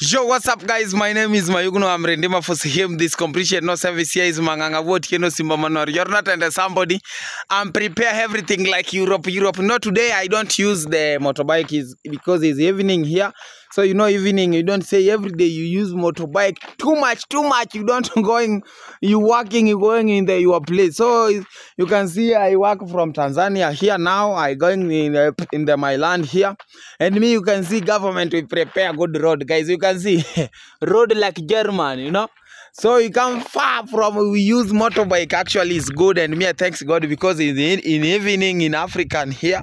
Yo, what's up, guys? My name is Mayuguno. I'm Rendima for him. This completion no service here is Manganga you know Simbamanor. You're not under somebody. I'm prepare everything like Europe, Europe. No, today I don't use the motorbike is because it's evening here. So you know, evening you don't say every day you use motorbike too much, too much. You don't going, you working, you going in the your place. So you can see I work from Tanzania here now. I going in the, in the my land here, and me you can see government we prepare good road, guys. You can see road like German, you know. So you come far from we use motorbike actually is good and me thanks God because in the in evening in Africa and here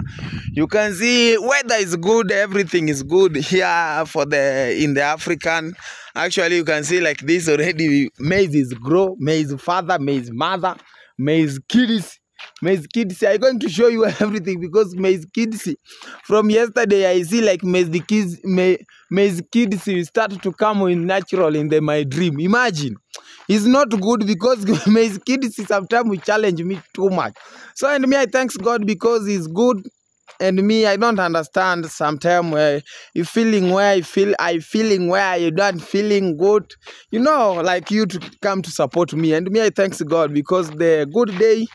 you can see weather is good everything is good here for the in the African. Actually you can see like this already maize is grow maize father maize mother maize kids Maize Kids, I'm going to show you everything because Maize Kids, from yesterday, I see like Maize Kids, Ma- Maize Kids start to come in natural in the, my dream. Imagine, it's not good because Maize Kids sometimes will challenge me too much. So, and me, I thanks God because He's good. And me, I don't understand sometimes where you feeling where I feel, I feeling where you don't feeling good. You know, like you to come to support me. And me, I thanks God because the good day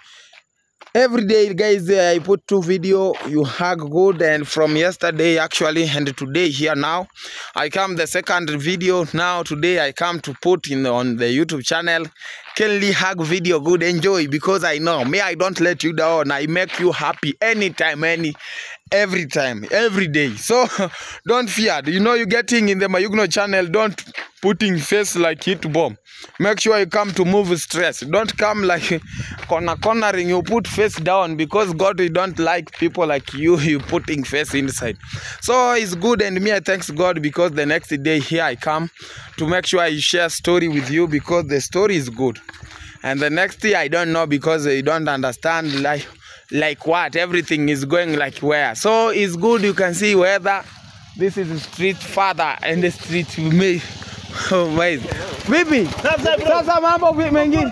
every day guys i put two video. You hug good and from yesterday actually and today here now i come the second video. Now today i come to put in on the youtube channel Kenly hug video good? Enjoy because i know. Me i don't let you down. I make you happy anytime any every time every day. So don't fear. You know you're getting in the mayuguno channel. Don't putting face like hit bomb. Make sure you come to move stress. Don't come like corner cornering. You put face down because god we don't like people like you you putting face inside. So it's good and me i thanks god because the next day here i come to make sure i share story with you because the story is good. And the next day i don't know because you don't understand like like what? Everything is going like where? So it's good you can see whether this is street father and the street me. Oh my baby sasa mambo mengine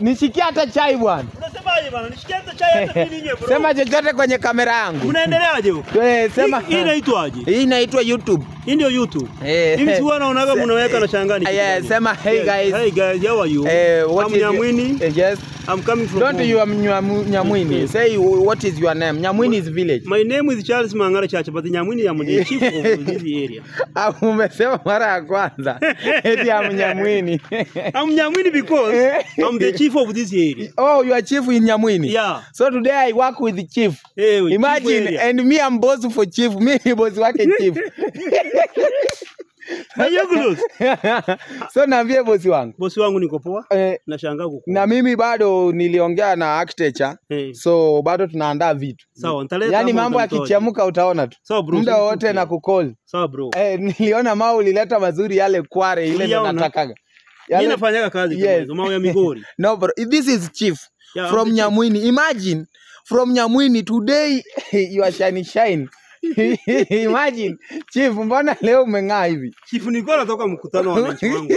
nishikia hata chai bwana Unasemaje bwana? Nishikie hata chai hata mimi bro. sema chochote kwenye kamera yangu Unaendeleaje huko? Eh, sema Hii inaitwaje? hii inaitwa youtube Hii ndio YouTube. Eh, Hivi si huwa naonaga se- mnaweka na shangani. yeah, sema hey guys Hey guys, how are you? eh, what I'm is Nyamwini. eh, yes I'm coming from don't you are nyamwini say what is your name nyamwini is village My name is Charles Mangara Chacha, but Nyamwini am the chief of this area. Ah, umesema mara ya kwanza eti am Nyamwini. I'm Nyamwini because I'm the chief of this area. oh you are chief in nyamwini Yeah. so today i work with the chief Hey, imagine chief and me i'm boss for chief me boss wake chief so naambie bosi wangu Bosi wangu niko poa. eh, Nashangaa kuku. na mimi bado niliongea na architecture Eh. so bado tunaandaa vitu Sawa, nitaleta yaani mambo yakichamuka utaona tu Sawa bro. muda wote na kukol Sawa bro. eh, niliona mao ulileta mazuri yale kware ile ndo natakaga Mimi yale, nafanyaga kazi kama Yes. mambo ya Migori. no bro this is chief Yeah, from chief. nyamwini imagine from nyamwini today you are shiny shine imagine chief mbona leo umeng'aa hivi Chief, nilikuwa natoka mkutano wa wananchi wangu.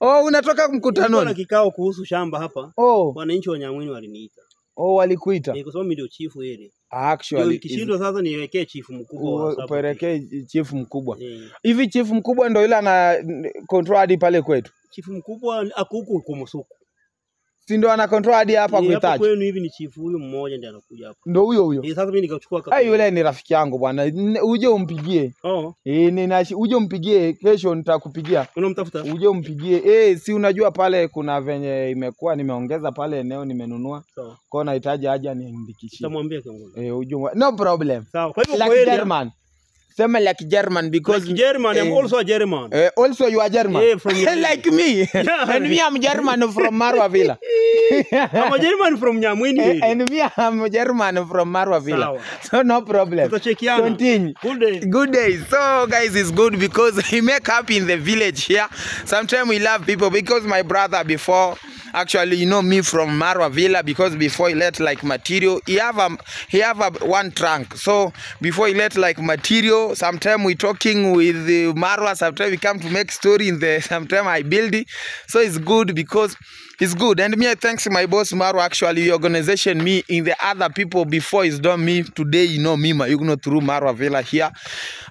oh unatoka mkutano? mkutanoni kikao kuhusu shamba hapa. oh, Wananchi wa Nyamwini waliniita. oh walikuita Ni kwa sababu mimi ndio chief ile. Actually ikishindwa sasa niwekee chief mkubwa wa upelekee chief mkubwa Hivi yeah. chief mkubwa ndio ile ana control hadi pale kwetu chifu mkubwa akuku Kumusuku. si ndo ana control hadi hapa Eh, Hapa kuitaji kwenu hivi ni chifu huyu mmoja ndiye anakuja hapa. ndo huyo huyo Eh, sasa mimi nikachukua kaka. Yule ni rafiki yangu bwana uje umpigie Oh, Eh, nina uje umpigie kesho nitakupigia unamtafuta? uje umpigie eh, si unajua pale kuna venye imekuwa nimeongeza pale eneo nimenunua Sawa. kwao nahitaji aje aniandikishie Nitamwambia kiongozi. eh, uje no problem Sawa. Kwa hivyo kweli German sema like German because like German, I'm eh, also a German. Uh, also you are German Yeah, from like me and me I'm German from Marwa Villa I'm a German from Nyamwini. Eh, and me I'm German from Marwa Villa so no problem continue Good day. Good day. So, guys, it's good because he make up in the village here. Sometimes we love people because my brother before, actually, you know me from Marwa Villa because before he let like material, he have a he have a one trunk. So before he let like material, sometime we talking with Marwa. sometime we come to make story in the. sometime I build it. So it's good because It's good. And me, thanks my boss Maru. Actually, the organization, me in the other people before is done me. Today, you know me, you know through Marwa Villa here.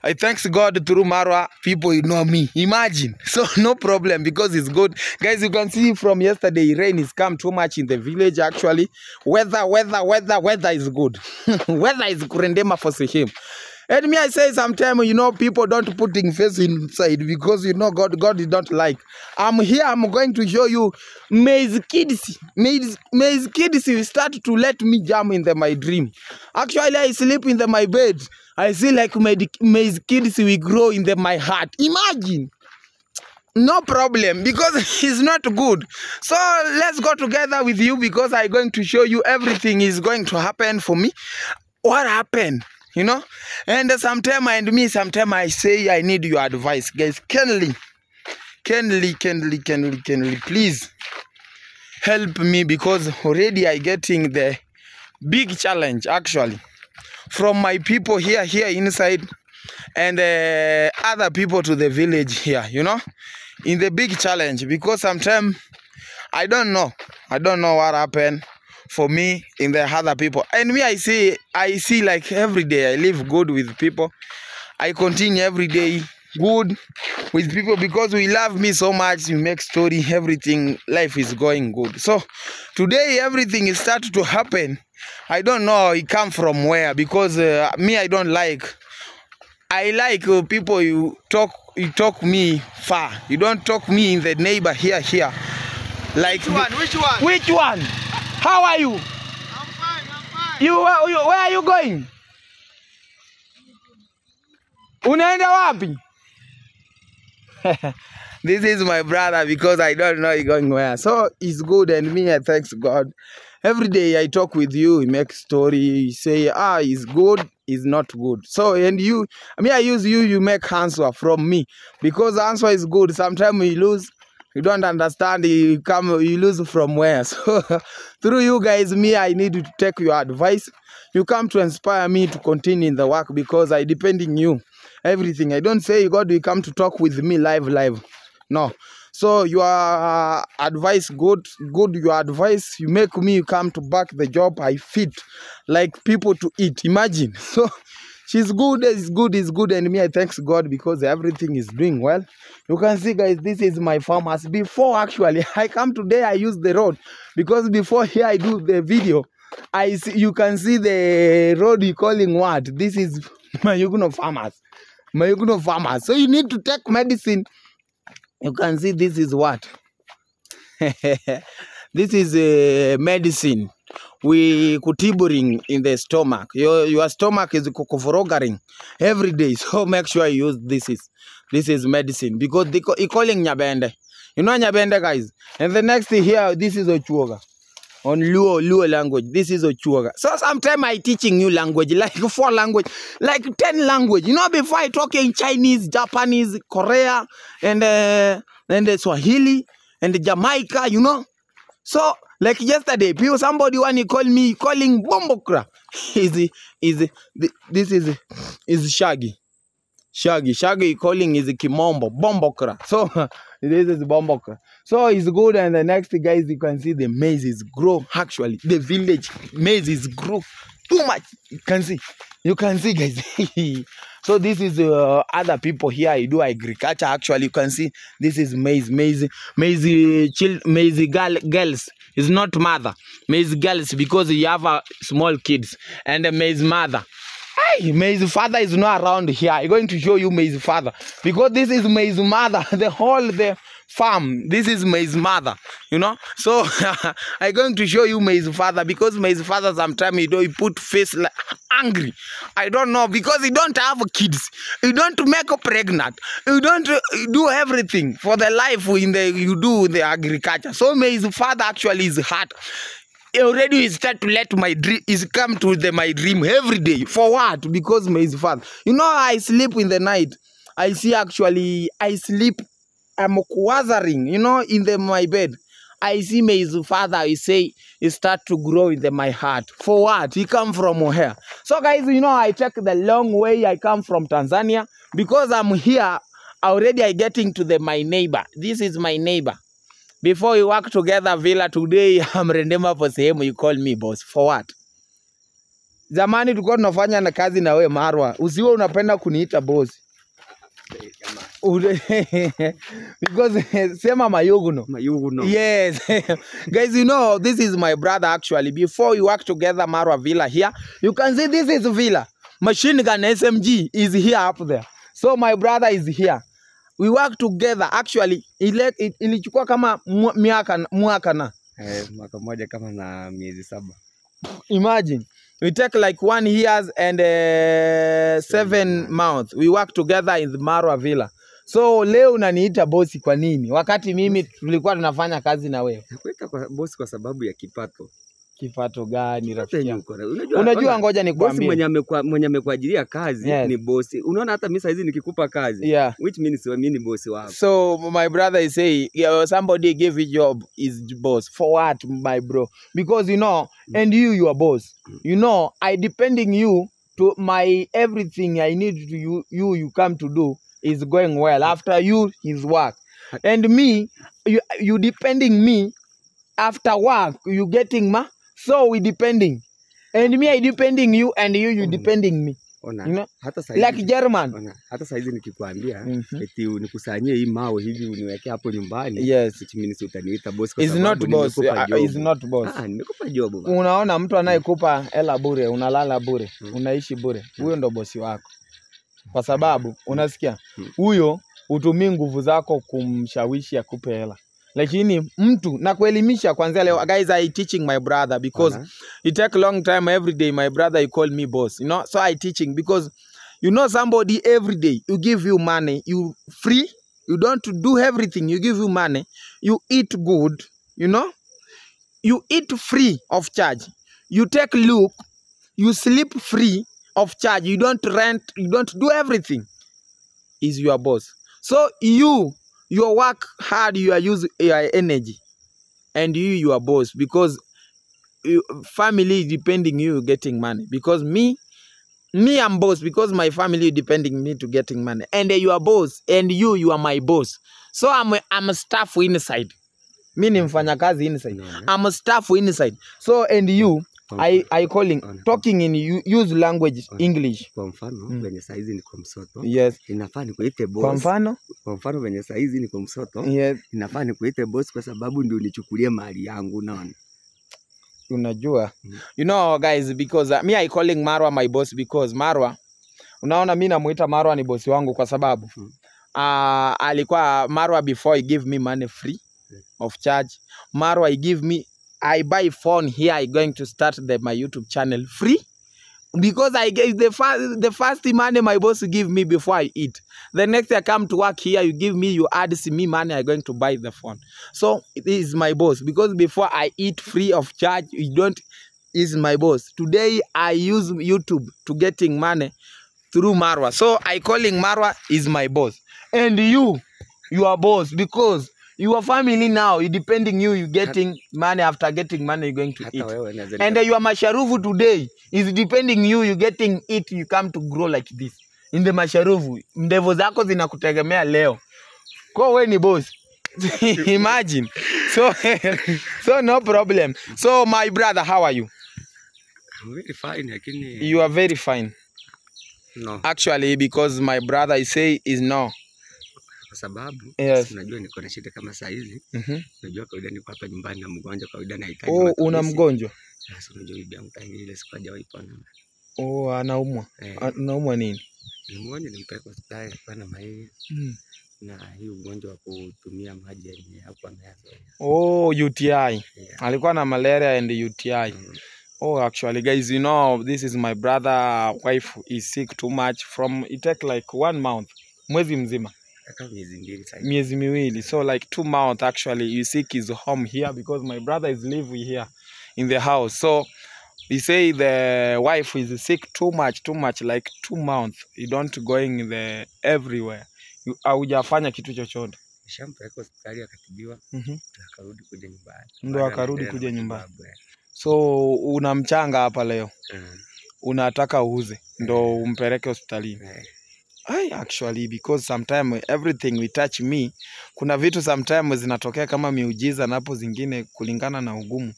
I thanks God through Marwa. People, you know me. Imagine. So no problem because it's good. Guys, you can see from yesterday, rain is come too much in the village. Actually, weather, weather, weather, weather is good. weather is kurendema for him. And me, I say sometimes, you know, people don't putting face inside because you know God, God is not like. I'm here, I'm going to show you Maze Kids. Maze, Maze Kids start to let me jam in the, my dream. Actually, I sleep in the, my bed. I see like Maze Kids will grow in the, my heart. Imagine no problem because it's not good so let's go together with you because i'm going to show you everything is going to happen for me what happened you know and sometime and me sometime i say i need your advice guys kenly kenly kenly kenly kenly please help me because already i getting the big challenge actually. From my people here here inside and uh, other people to the village here you know? In the big challenge because sometimes i don't know i don't know what happened for me in the other people. And me i see i see like every day i live good with people. I continue every day good with people because we love me so much you make story everything life is going good so today everything is start to happen i don't know it come from where because uh, me i don't like I like uh, people you talk you talk me far. You don't talk me in the neighbor here here. Like Which one? Which one? Which one? How are you? I'm fine. I'm fine. You, where, you where are you going? Unaenda wapi? this is my brother because I don't know he going where. So it's good and me I thanks God. Every day I talk with you, we make story, you say ah it's good, it's not good. So and you I mean I use you, you make answer from me because answer is good. Sometimes you lose, you don't understand, you come you lose from where. So through you guys, me I need to take your advice. You come to inspire me to continue in the work because I depend on you. Everything. I don't say God will come to talk with me live live. No. So your advice good, good your advice. You make me come to back the job I fit like people to eat. Imagine. So she's good, is good, is good, and me I thanks God because everything is doing well. You can see guys, this is my farmhouse. Before actually, I come today, I use the road because before here I do the video. I see, you can see the road you calling what? This is my Mayuguno farmers. Mayuguno farmers. So you need to take medicine. You can see this is what? This is a medicine we kutiburing in the stomach. Your your stomach is kukuvorogering every day. So make sure you use this is this is medicine. Because they call, calling nyabende. You know nyabende guys? And the next here this is ochuoga on Luo Luo language. This is Ochuoga. So sometimes I teaching you language, like four language, like ten language. You know, before I talk in Chinese, Japanese, Korea, and uh, and uh, Swahili and Jamaica. You know, so like yesterday, people somebody when he called me calling Bombokra. is is this is is Shaggy. Shaggy. Shaggy calling is Kimombo, Bombokra. So this is Bombokra. So it's good. And the next guys, you can see the maize is grow. Actually, the village maize is grow too much. You can see. You can see, guys. so this is uh, other people here. I do agriculture. Actually, you can see this is maize, maize, maize, child, maize girl, girls. It's not mother. Maize girls because you have uh, small kids and a maize mother. Hey, Maize father is not around here. I'm going to show you Maize father because this is Maize mother. The whole the farm. This is Maize mother. You know. So I'm going to show you Maize father because Maize father sometimes you know he put face like angry. I don't know because he don't have kids. You don't make pregnant. You don't do everything for the life in the you do the agriculture. So Maize father actually is hard already he start to let my dream is come to the my dream every day for what because my father you know i sleep in the night i see actually i sleep i'm quathering you know in the my bed. I see my father I say he start to grow in the my heart. For what? He come from where? So guys you know i take the long way. I come from tanzania. Because i'm here already i getting to the my neighbor. This is my neighbor. Before we work together villa today I'm Rendema for sehemu you call me boss. For what? Zamani tulikuwa tunafanya na kazi na we Marwa. Usiwe unapenda kuniita boss because sema mayuguno mayuguno. Yes, guys, you know this is my brother actually. Before you work together, Marwa Villa here, you can see this is Villa. Machine gun SMG is here up there. So my brother is here. We work together actually. Ile ilichukua kama miaka mwaka na Eh, mwaka mmoja kama na miezi saba. imagine we take like one years and uh, seven months. We work together in the Marwa Villa. So leo unaniita bosi kwa nini? Wakati mimi tulikuwa tunafanya kazi na wewe. Nakuita kwa bosi kwa sababu ya kipato. Kipato gani rafiki yangu? Unajua, Unajua, ngoja nikwambie. mwenye amekuwa mwenye amekuajiria kazi Yes. ni bosi. Unaona hata mimi saizi nikikupa kazi Yeah. which means mimi ni bosi wako. So my brother is saying, yeah, somebody give you job is boss for what, my bro? Because you know, and you, you are boss. You know, I depending you to my everything I need to you, you, you come to do is going well. After you, his work, and me, you, you depending me. After work, you getting ma. So we depending, and me, I depending you, and you, you Mm. depending me. Ona, You know, hata saizi like German. ona, hata saizi nikikwambia mm -hmm. eti nikusanyie hii mawe hivi uniweke hapo nyumbani Yes. which means utaniita boss kwa Is sababu not boss. Uh, is not boss. Ah, nimekupa job. unaona mtu anayekupa hela bure unalala bure Mm. unaishi bure huyo ndo bosi wako kwa sababu unasikia Mm. huyo hutumii nguvu zako kumshawishi akupe hela lakini mtu na kuelimisha kwanzia leo guys i teaching my brother because Ona, it take long time every day my brother you call me boss. You know so i teaching because you know somebody every day you give you money you free you don't do everything you give you money you eat good you know? You eat free of charge. You take look you sleep free of charge. You don't rent you don't do everything. Is your boss. So you your work hard you are use your energy and you your boss because you, family is depending you getting money. Because me me i'm boss because my family depending me to getting money. And you are boss and you you are my boss. So i'm i'm staff inside. Mi ni mfanyakazi inside. Yeah. i'm staff inside. So and you i i calling Ona. talking in use language Ona. english Kwa mfano Mm. venye saizi niko msoto yes inafaa nikuite kwa mfano Kwa mfano venye saizi niko msoto yes inafaa nikuite boss kwa sababu ndio unichukulie mali yangu unaona. unajua Mm. you know guys because uh, me i calling marwa my boss because marwa unaona mi namuita marwa ni bosi wangu kwa sababu Mm. uh, alikuwa marwa before he give me money free Mm. of charge marwa he give me i buy phone here i going to start the, my youtube channel free. Because i get the first the first money my boss give me before i eat. The next i come to work here you give me you add me money i going to buy the phone. So this is my boss. Because before i eat free of charge you don't is my boss. Today i use youtube to getting money through marwa. So i calling marwa is my boss. And you you are boss. Because your family now you depending you you getting money after getting money you going to eat. wewe and uh, your masharufu today is depending you you getting it you come to grow like this. In the masharufu ndevo zako zinakutegemea leo. Kwa we ni boss. Imagine. So so no problem. So my brother how are you? I'm very fine lakini you are very fine. No. Actually because my brother I say is no kwa sababu Yes. unajua niko na shida kama saa hizi Mhm. unajua kawaida niko hapa nyumbani na mgonjwa kawaida nahitaji oh una mgonjwa Sasa unajua bibi yangu tangu ile siku hajawahi pona oh anaumwa eh, anaumwa nini ni mgonjwa nimpeleka hospitali kwa na malaria mm. na hii ugonjwa wa kutumia maji yenye hapo ameanza. oh UTI yeah. alikuwa na malaria and UTI Mm. Oh, actually, guys, you know, this is my brother. Wife is sick too much. From it take like one month, mwezi mzima, miezi miwili. So like two months actually. You seek is home here because my brother is living here in the house. So he say the wife is sick too much, too much, like two months. You don't going the everywhere. Haujafanya kitu chochote. nishampeleka hospitali akatibiwa Mhm. akarudi kuja nyumbani Ndo akarudi kuja nyumbani. eh. So una mchanga hapa leo, Mm. unataka uuze ndo umpeleke hospitalini. Eh. I actually because sometimes everything we touch me kuna vitu sometimes zinatokea kama miujiza napo zingine kulingana na ugumu.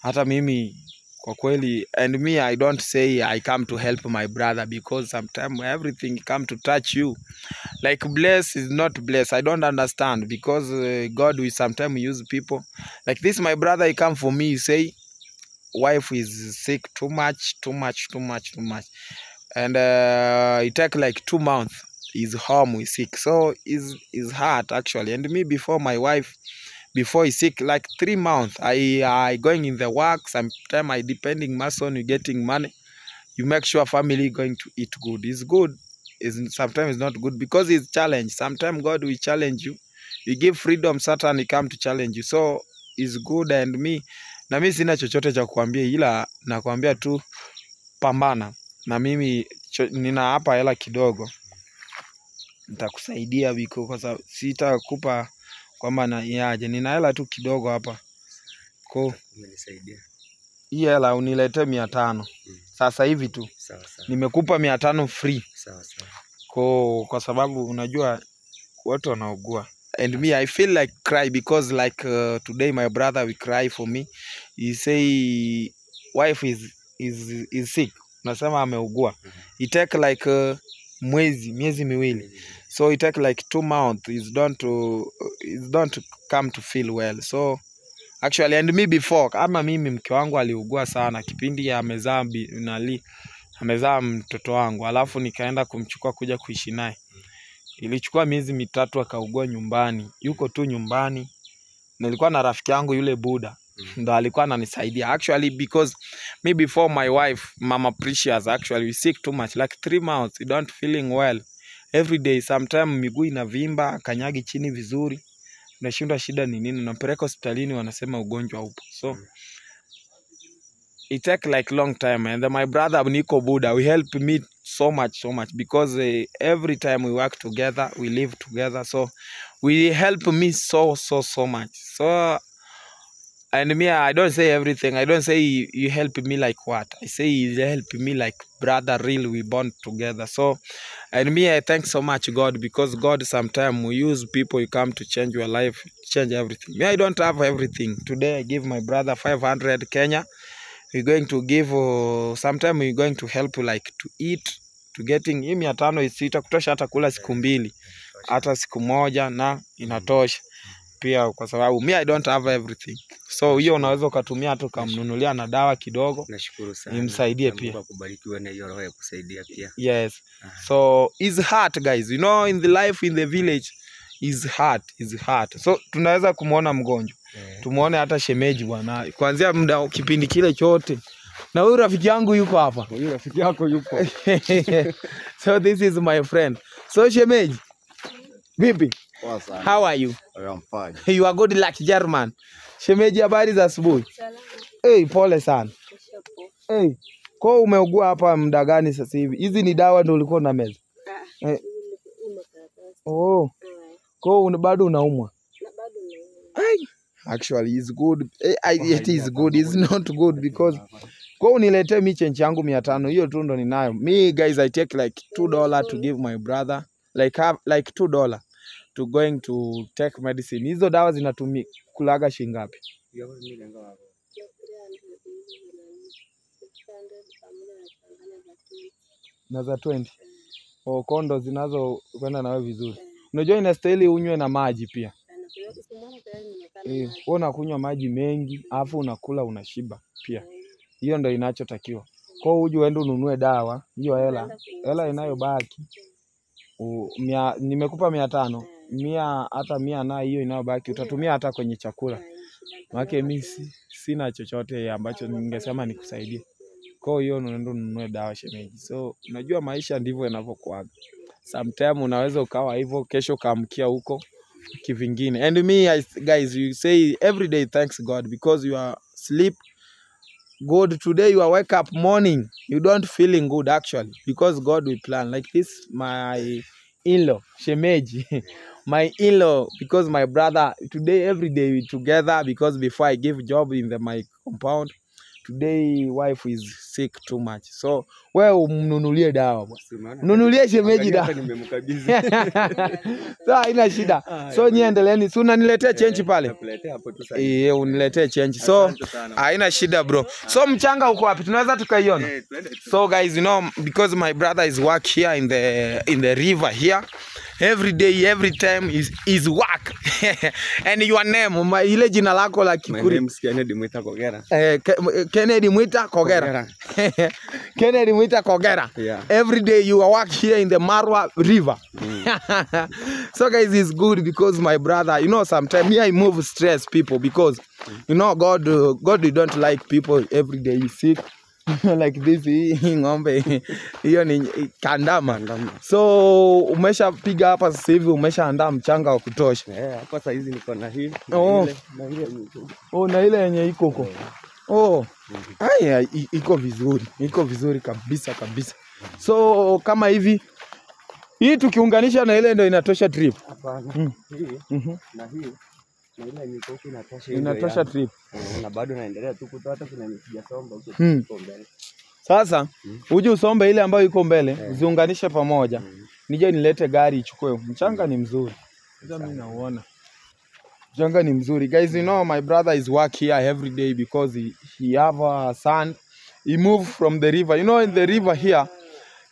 Hata mimi kwa kweli and me i don't say i come to help my brother because sometimes everything come to touch you. Like bless is not bless. I don't understand because uh, god will sometimes use people. Like this my brother he come for me he say wife is sick too much too much too much too much and uh, it take like two months is home is sick. So is is hard actually and me before my wife before he sick like three months i i going in the work sometime i depending mass on you getting money. You make sure family going to eat good. Is good is sometimes not good because it's challenge. Sometimes god will challenge you. You give freedom satan he come to challenge you. So is good and me na mi sina chochote cha kuambia ila nakwambia tu pambana na mimi cho, nina hapa hela kidogo. Nitakusaidia biko kwa sababu sitakupa kwamba na yaje nina hela tu kidogo hapa. Ko hii hela uniletee mia tano. Sasa hivi tu. Sawa sawa. nimekupa mia tano free. Sawa sawa. ko kwa sababu unajua watu wanaugua. And me i feel like cry because like uh, today my brother will cry for me. He say wife is is is sick unasema ameugua. It take like uh, mwezi miezi miwili. So it take like two months. Is don't to is don't come to feel well. So actually and me before kama mimi mke wangu aliugua sana. Kipindi amezaa nali amezaa mtoto wangu. Alafu nikaenda kumchukua kuja kuishi naye. Ilichukua miezi mitatu akaugua nyumbani. Yuko tu nyumbani. Nilikuwa na rafiki yangu yule buda ndo alikuwa ananisaidia. Actually because me before my wife mama precious actually we sick too much. Like three months we don't feeling well. Every day sometime miguu inavimba kanyagi chini vizuri. Nashindwa shida ni nini? Nampeleka hospitalini wanasema ugonjwa upo. So it take like long time and then my brother Nico Buda we help me so much so much because uh, every time we work together we live together. So we help me so so so much. So and me I don't say everything. I don't say you, help me like what? I say you help me like brother real we bond together. So and me I thank so much God because God sometimes we use people you come to change your life change everything. Me I don't have everything. Today I give my brother 500 Kenya. We're going to give uh, sometime we're going to help like to eat to getting hii mia tano itakutosha hata kula siku mbili. Hata siku moja na inatosha pia kwa sababu mi i don't have everything. So hiyo unaweza ukatumia hata ukamnunulia na dawa kidogo. Nashukuru sana. Nimsaidie pia. Mungu akubariki wewe na hiyo roho ya kusaidia pia. yes. So is hard guys. You know in the life in the village is hard is hard so tunaweza kumwona mgonjwa. Yeah. tumuone hata shemeji bwana. Kuanzia muda kipindi kile chote. Na huyu rafiki yangu yuko hapa. Huyu rafiki yako yupo. so this is my friend. So shemeji. Vipi. How are you? I'm fine. you are good like german. Shemeji habari za asubuhi? Hey, pole sana. Hey, ko umeugua hapa muda gani sasa hivi? Hizi ni dawa ndio ulikuwa na meza? Eh. oh. ko una- bado unaumwa? Actually is good. Eh, it is good. it's not good because kwa uniletee mi chenchi yangu mia tano. Hiyo tu ndo ninayo. Mi guys i take like two dollar to give my brother. Like have, like two dollar to going to take medicine. Hizo dawa zinatumi kulaga shingapi na za 20 o kondo zinazo kwenda nawe vizuri. Unajua inastahili unywe na maji pia. Eh, wewe unakunywa maji mengi alafu unakula unashiba pia. Hiyo ndio inachotakiwa. Kwa hiyo uje uende ununue dawa hiyo hela hela inayobaki nimekupa mia tano mia hata mia na hiyo inayobaki utatumia hata kwenye chakula. Maana mimi sina chochote ambacho ningesema nikusaidie. Kwa hiyo unaenda ununue dawa shemeji. So unajua maisha ndivyo yanavyokuaga sometime unaweza ukawa hivyo kesho kaamkia huko kivingine. And me guys you say every day thanks god because you are sleep good today you are wake up morning. You don't feeling good actually because god will plan. Like this my in-law shemeji my in-law because my brother today every day we together because before i give job in the my compound today wife is sick too much. So wewe umnunulie dawa bwana. Nunulie mnunulie shemeji dawa. so haina shida. So nyie endeleeni si unaniletea change pale. Iye, uniletee change. So haina shida bro. So mchanga uko wapi? Tunaweza tukaiona? Eh, so guys you know because my brother is work here in the in the river here every day every time is is work. And your name my, ile jina lako la My name is Kennedy Mwita Kogera. eh, Kennedy Mwita Kogera Kennedy Mwita Kogera Yeah. every day you work here in the Marwa River Mm. so guys it's good because my brother you know sometimes me I move stress people because you know God uh, God you don't like people every day you sick like this hii ng'ombe hiyo ni kandama so umeshapiga hapa sasa hivi umeshaandaa mchanga wa kutosha Eh, hapa saa hizi niko na hii. Oh. na ile oh, na yenye iko huko oh. Aya, iko vizuri iko vizuri kabisa kabisa so kama hivi hii tukiunganisha na ile ndio inatosha trip Hapana. Mm. Hii Mm -hmm. na hii na ile niko inatosha inatosha trip Eh, na bado naendelea tu kutoa hata kuna sijasomba huko Hmm. mbele. sasa uje usombe ile ambayo iko mbele Eh. uziunganishe pamoja Mm. nije nilete gari ichukue mchanga ni mzuri Sasa mimi nauona mchanga ni mzuri. Guys you know my brother is work here every day because he, he have a son. He move from the river. You know in the river here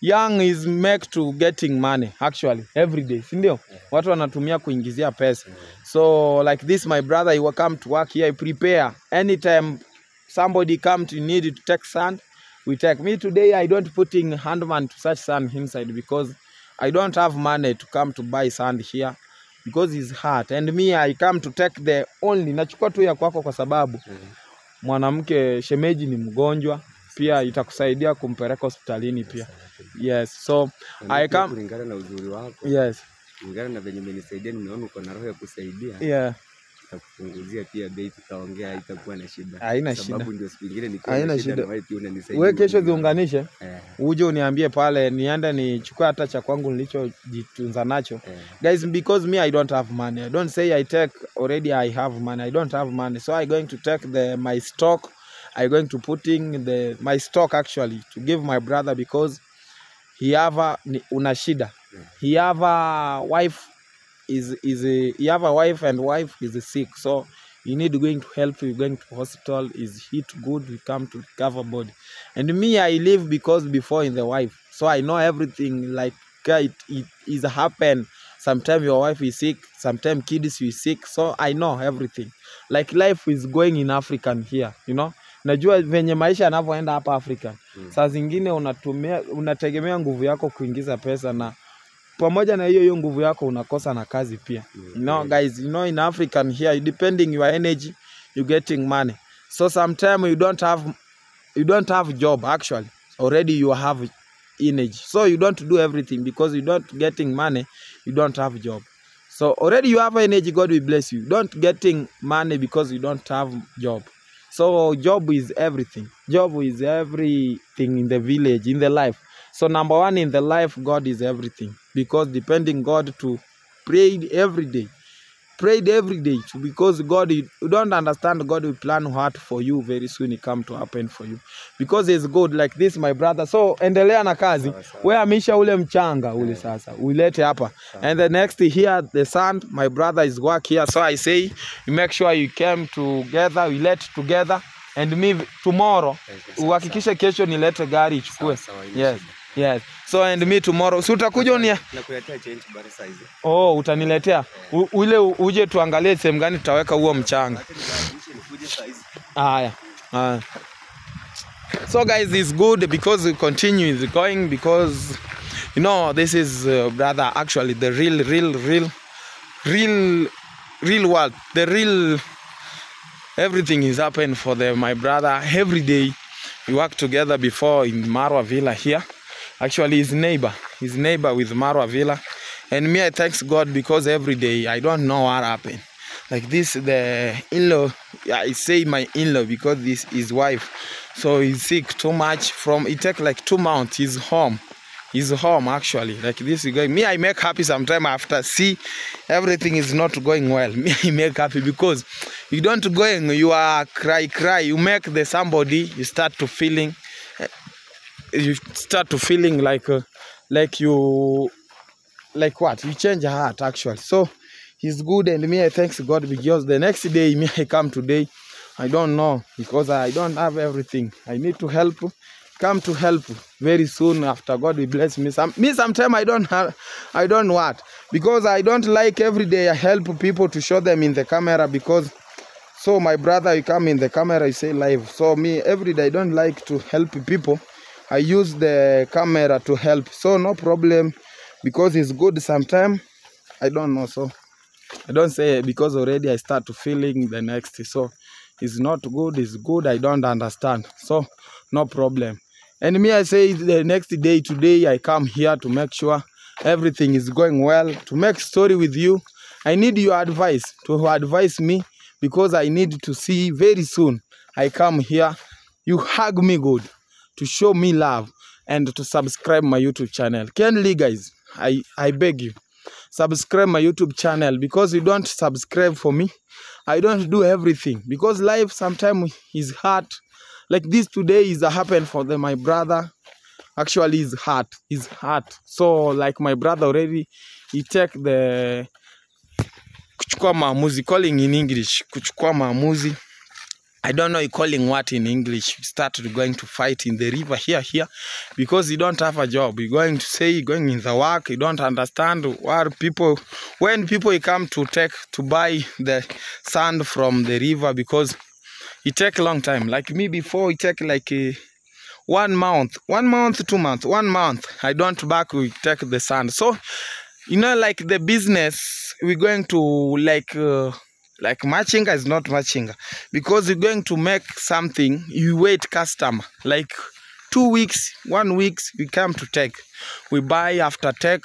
young is make to getting money actually every day si ndio? Watu wanatumia kuingizia pesa. So like this my brother he will come to work here he prepare. Anytime somebody come to need to take sand we take. Me today i don't putting handman to such sand inside because i don't have money to come to buy sand here because he's hurt and me i come to take the only nachukua tu ya kwako kwa sababu mwanamke shemeji ni mgonjwa pia itakusaidia kumpeleka hospitalini pia. Yes so I come kulingana na uzuri wako, yes. Kulingana na venye umenisaidia, nimeona uko na roho ya kusaidia, yeah nitakupunguzia pia bei, tutaongea, itakuwa na shida. Haina Sababu ndio siku nyingine nikiwa Haina shida shida. na wewe pia unanisaidia. Wewe kesho ziunganishe Eh, uje uniambie pale niende nichukue hata cha kwangu nilichojitunza nacho eh. guys because me i don't have money i don't say i take already i have money i don't have money so i going to take the my stock i going to putting the my stock actually to give my brother because he have a ni- una shida yeah. he have a wife is is a, he have a wife and wife is sick so you need going to help you going to hospital is hit good? We come to recover body. And me i live because before in the wife so i know everything like it, it is happen. Sometimes your wife is sick sometimes kids is sick so i know everything. Like life is going in african here you know? Najua venye maisha yanavyoenda hapa african Mm. saa zingine unatumia unategemea nguvu yako kuingiza pesa na pamoja na hiyo hiyo nguvu yako unakosa na kazi pia. You know guys you know in african here depending your energy you getting money. So sometimes you don't have you don't have job actually. Already you have energy. So you don't do everything because you don't getting money you don't have job. So already you have energy god will bless you. Don't getting money because you don't have job. So job is everything. Job is everything in the village in the life. So number one in the life god is everything because depending god to pray every day. Prayed every day because God, you don't understand, God will plan what for you very soon it come to happen for you. Because it's good like this my brother. So endelea na kazi, sawa. amisha ule mchanga ule sasa. Ulete hapa. And the next here the sand my brother is work here. So I say you make sure you came together we let together and me tomorrow. Uhakikishe kesho nilete gari ichukue. yes yes so and me tomorrow si utakuja unia Nakuletea change bar size. Oh, utaniletea Yeah. ule uje tuangalie sehemu gani tutaweka huo mchanga. Haya. Haya. So guys, it's good because we continue is going because you know this is uh, brother actually the real real real real real world the real everything is happening for the my brother every day we work together before in marwa villa here actually his neighbor his neighbor with marwa villa. And me i thanks god because every day i don't know what happened. Like this the in-law i say my in-law because this his wife. So he's sick too much from it take like two months he's home. He's home actually. Like this is going me i make happy sometime after. See everything is not going well. Me i make happy because you don't going you are cry cry. You make the somebody you start to feeling you start to feeling like uh, like you like what? You change your heart actually. So he's good and me i thanks god because the next day me i come today i don't know because i don't have everything. I need to help come to help very soon after god will bless me. Some me sometime i don't have i don't what? Because i don't like every day i help people to show them in the camera because so my brother you come in the camera you say live. So me every day i don't like to help people i use the camera to help. So no problem. Because it's good sometime i don't know. So i don't say because already i start to feeling the next. So it's not good it's good. I don't understand. So no problem. And me i say the next day today i come here to make sure everything is going well to make story with you. I need your advice. To advise me because i need to see very soon i come here. You hug me good to show me love and to subscribe my youtube channel. Kindly guys i i beg you subscribe my youtube channel because you don't subscribe for me. I don't do everything because life sometimes is hard. Like this today is a happen for the, my brother. Actually is hard is hard. So like my brother already he take the kuchukua maamuzi calling in english kuchukua maamuzi I don't know you calling what in English. You started going to fight in the river here, here, because you don't have a job. You're going to say you're going in the work. You don't understand what people, when people come to take to buy the sand from the river because it take a long time. Like me before, it take like a one month, one month, two months, one month. I don't back. We take the sand. So you know, like the business, we're going to like. Uh, like matching is not matching because you're going to make something you wait customer. Like two weeks one weeks we come to take. We buy after take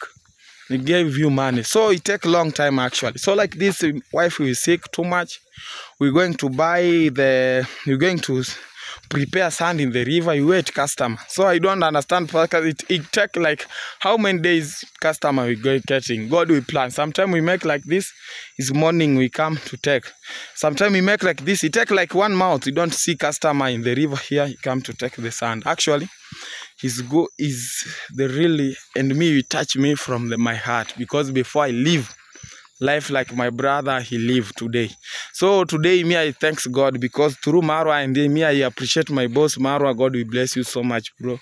we give you money. So it take long time actually. So like this wife is sick too much. We're going to buy the we're going to prepare sand in the river you wait customer. So i don't understand because it, it take like how many days customer we go getting? God we plan. Sometimes we make like this is morning we come to take. Sometimes we make like this it take like one month. You don't see customer in the river here you come to take the sand. Actually his go is the really and me you touch me from the, my heart. Because before i leave life like my brother he lived today. So today me i thanks god because through marwa and me i appreciate my boss. Marwa god will bless you so much bro.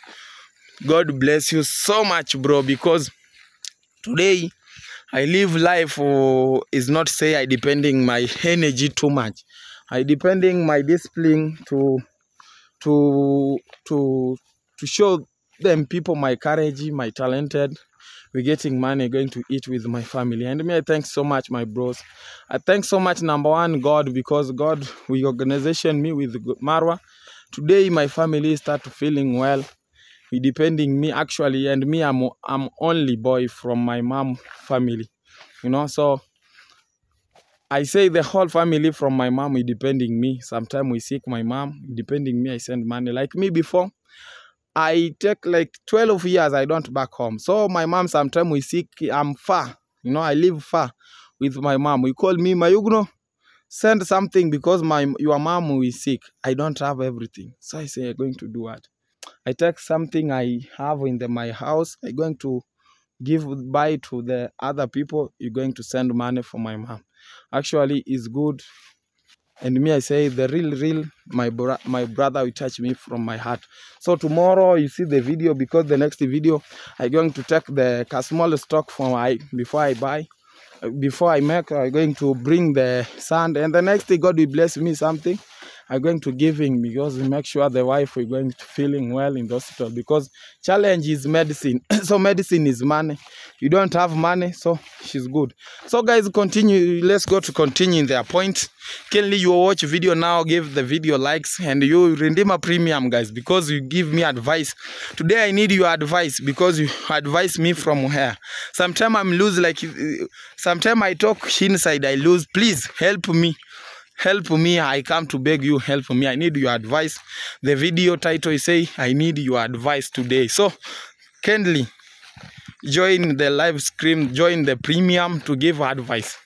God bless you so much bro because today i live life oh, is not say i depending my energy too much. I depending my discipline to to to to show them people my courage my talented we're getting money going to eat with my family. And me i thank so much my bros. I thank so much number one god because god we organization me with marwa. Today my family start feeling well. We depending me actually and me i'm i'm only boy from my mom family you know? So I say the whole family from my mom we depending me. Sometimes we seek my mom, depending me, I send money. Like me before, I take like 12 years I don't back home. So my mom sometimes we sick, I'm far. You know, I live far with my mom. We call me Mayugno, send something because my your mom is sick. I don't have everything. So I say I'm going to do what? I take something I have in the, my house. I'm going to give buy to the other people. You're going to send money for my mom. Actually, it's good and me i say the real real my bro- my brother will touch me from my heart. So tomorrow you see the video because the next video i going to take the small stock from i before i buy Uh, before i make i'm going to bring the sand. And the next day god will bless me something i'm going to him because we make sure the wife is going to feeling well in the hospital because challenge is medicine. So medicine is money. You don't have money so she's good. So guys continue. Let's go to continue in their point. Kindly you watch video now. Give the video likes and you redeem a premium guys because you give me advice. Today i need your advice because you advise me from here sometimes i'm lose like sometimes i talk inside i lose. Please help me help me i come to beg you help me. I need your advice. The video title is say i need your advice today. So kindly join the live stream join the premium to give advice.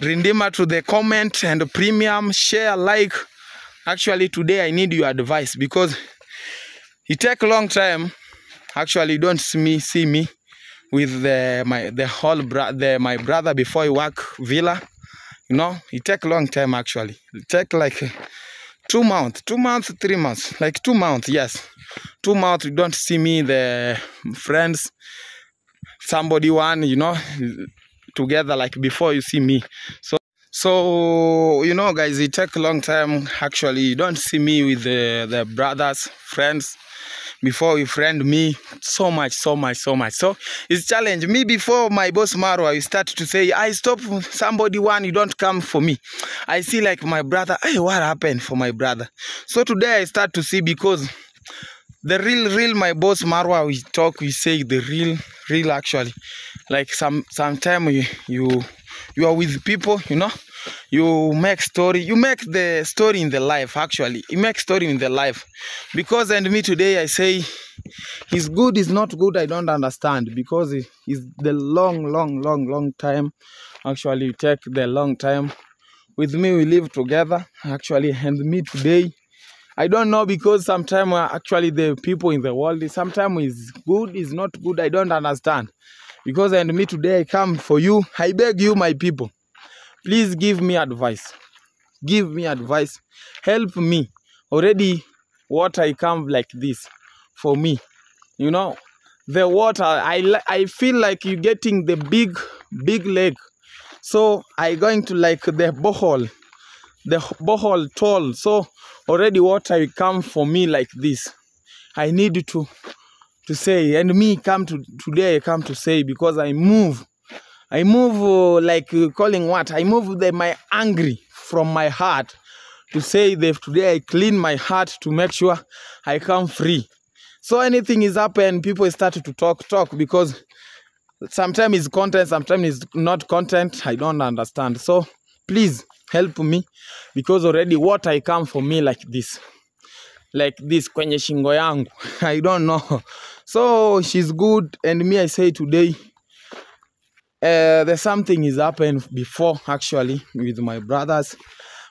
Rindima to the comment and premium, share, like. Actually, today I need your advice because it take a long time. Actually don't see me see me with the my the whole bro- the my brother before I work villa you know it take a long time actually. It take like two months two months three months like two months yes. Two months you don't see me the friends somebody one you know together like before you see me. So so you know guys it take a long time actually. You don't see me with the, the brothers friends before you friend me so much so much so much. So it's challenge. Me before my boss marwa you start to say i stop somebody one you don't come for me. I see like my brother hey what happened for my brother? So today i start to see because the real real my boss marwa we talk we say the real real actually. Like some sometime you you you are with people you know you make story you make the story in the life actually. You make story in the life. Because and me today i say is good is not good i don't understand. Because it is the long long long long time. Actually you take the long time. With me we live together actually and me today I don't know because sometimes uh, actually the people in the world sometimes is good is not good I don't understand. Because and me today I come for you I beg you my people please give me advice. Give me advice. Help me. Already water come like this for me. You know the water I I feel like you getting the big big leg. So I going to like the borehole the borehole tall. So already water will come for me like this. I need to to say and me come to today i come to say because i move i move uh, like calling what? I move the my angry from my heart to say that today i clean my heart to make sure i come free. So anything is happen people start to talk talk because sometimes it's content sometimes it's not content. I don't understand. So please help me because already what i come for me like this like this kwenye shingo yangu. I don't know. So she's good and me i say today uh, there's something is happened before actually with my brothers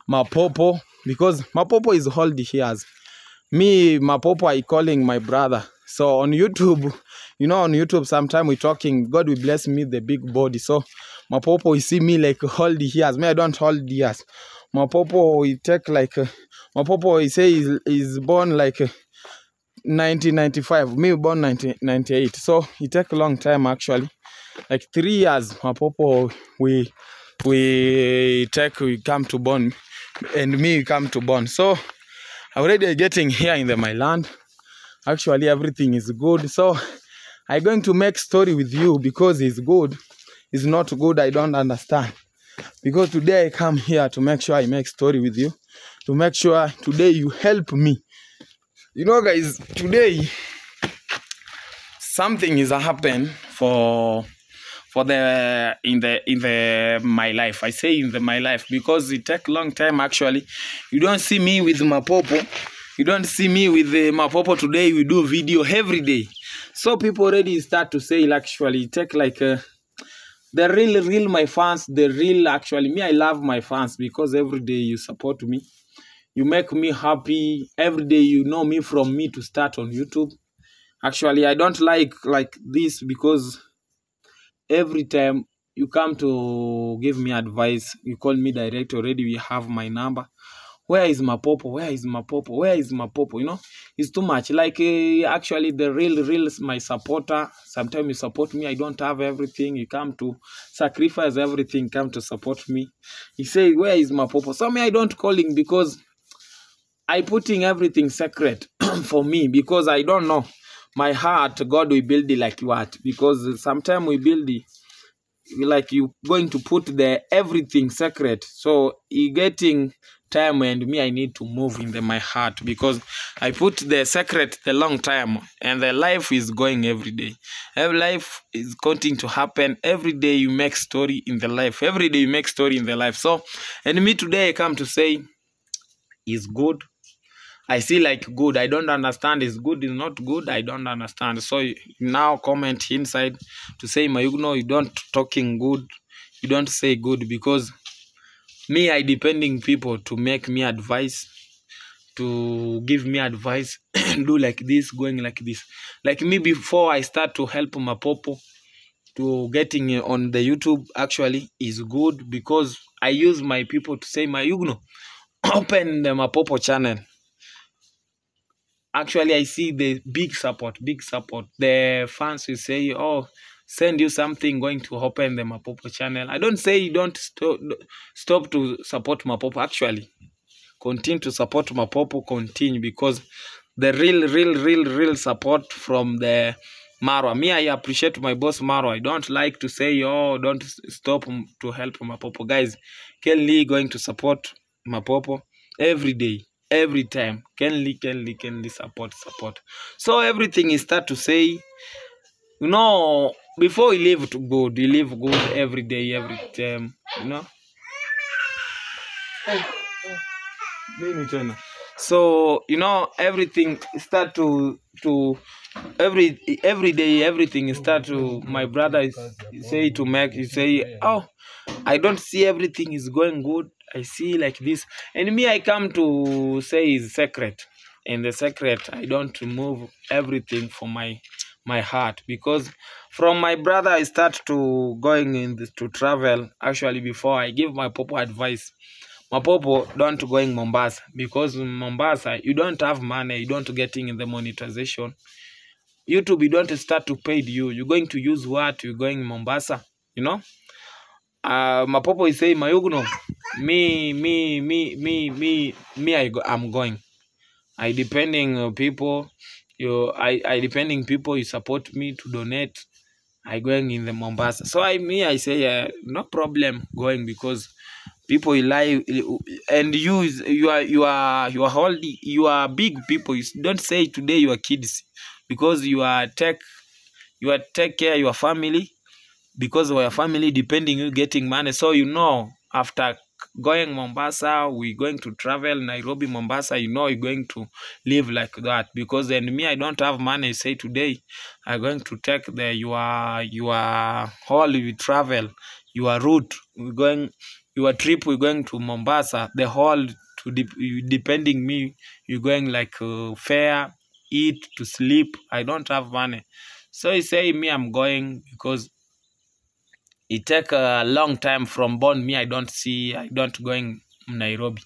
mapopo because mapopo is old years me mapopo i calling my brother. So on youtube you know on youtube sometime we talking god will bless me the big body. So mapopo you see me like hold years me i don't hold the years mapopo he take like uh, mapopo he say is is born like uh, 1995 me born 1998 so it take a long time actually like three years mapopo we we take we come to born and me come to born so already getting here in the my land. Actually everything is good. So i going to make story with you because it's good. It's not good i don't understand. Because today i come here to make sure i make story with you. To make sure today you help me. You know guys today something is happen for for the in the in the my life. I say in the my life because it take long time actually. You don't see me with mapopo. You don't see me with the mapopo today. We do video every day. So people already start to say actually take like uh, the real real my fans the real actually me i love my fans because every day you support me. You make me happy. Every day you know me from me to start on youtube. Actually i don't like like this because every time you come to give me advice you call me direct already we have my number. Where is mapopo? Where is mapopo? Where is mapopo? You know it's too much. Like uh, actually the real real my supporter. Sometimes you support me i don't have everything. You come to sacrifice everything come to support me. You say where is mapopo? So me i don't calling because i putting everything secret for me because i don't know my heart god will build it like what? Because sometimes we build it like you going to put the everything secret so you getting time and me i need to move in the, my heart because i put the secret the long time and the life is going every day. Every life is continuing to happen. Every day you make story in the life. Every day you make story in the life. So and me today i come to say is good I see like good. I don't understand. Is good is not good. I don't understand. So now comment inside to say Mayugno, you don't talking good. You don't say good because me I depending people to make me advice to give me advice do like this going like this like me before i start to help mapopo to getting on the youtube actually is good because i use my people to say my yugno open the mapopo channel actually i see the big support big support. The fans will say oh send you something going to open the mapopo channel. I don't say you don't stop to support mapopo. Actually continue to support mapopo continue because the real real real real support from the marwa. Me i appreciate my boss marwa. I don't like to say oh don't stop to help mapopo. Guys ken lee going to support mapopo every day every time. Kenly kenly ken lee ken lee support support. So everything is start to say you know before we live to good we live good every day every time you know? Mimi tena? So you know everything start to to every every day everything start to my brother is say to make he say oh i don't see everything is going good. I see like this. And me i come to say is secret. And the secret i don't remove everything from my my heart because from my brother i start to going in the, to travel. Actually before i give my popo advice my Mapopo don't going Mombasa because Mombasa you don't have money, you don't getting in the monetization. YouTube you don't start to paid you. You're going to use what? You're going Mombasa, you know? Uh, Mapopo is saying Mayugno, me, me, me, me, me, me, I go, I'm going. I depending people, you, I, I depending people you support me to donate. I going in the Mombasa. So I me I say uh, no problem going because people you lie and you you are you are you are old you are big people. You don't say today you are kids because you are take you are take care your family because of your family depending you getting money. So you know after going Mombasa, we going to travel Nairobi, Mombasa. You know you're going to live like that because then me I don't have money. Say today I'm going to take the your your whole you travel your route. We're going your trip. We're going to Mombasa. The whole to you depending me. You're going like uh, eat to sleep. I don't have money. So he say me I'm going because it take a long time from born me i don't see i don't going nairobi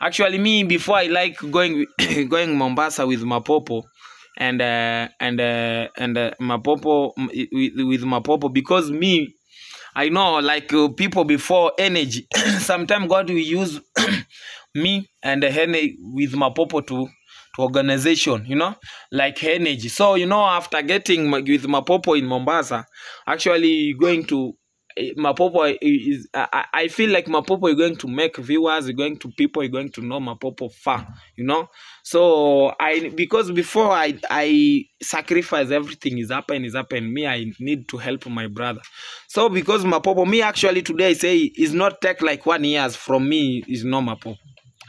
actually me before i like going going mombasa with mapopo and uh, and uh, and uh, mapopo with, with mapopo because me i know like uh, people before energy sometimes god will use me and uh, Hene with mapopo to organization you know like energy so you know after getting with mapopo in mombasa actually going to eh, mapopo is I, I feel like mapopo is going to make viewers is going to people is going to know mapopo far you know. So i because before i i sacrifice everything is happen is happen me i need to help my brother. So because mapopo me actually today I say is not take like one years from me is no mapopo